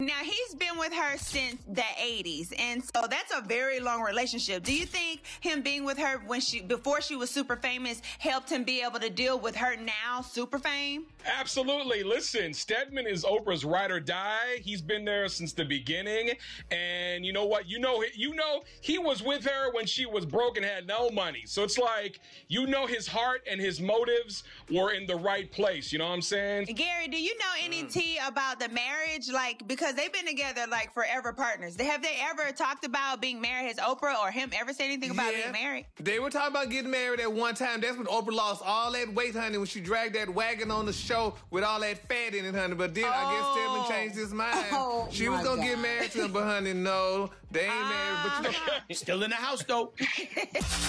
Now he's been with her since the 80s, and so that's a very long relationship. Do you think him being with her when she before she was super famous helped him be able to deal with her now super fame? Absolutely. Listen, Stedman is Oprah's ride or die. He's been there since the beginning, and you know what? You know, you know, he was with her when she was broke and had no money. So it's like you know his heart and his motives were in the right place. You know what I'm saying? Gary, do you know any mm. tea about the marriage? Like because because they've been together like forever partners. Have they ever talked about being married as Oprah or him ever said anything about yeah. being married? They were talking about getting married at one time. That's when Oprah lost all that weight, honey, when she dragged that wagon on the show with all that fat in it, honey. But then oh. I guess Stedman oh. changed his mind. Oh, she was gonna God. get married to him, but honey, no, they ain't uh married. But you know, still in the house though.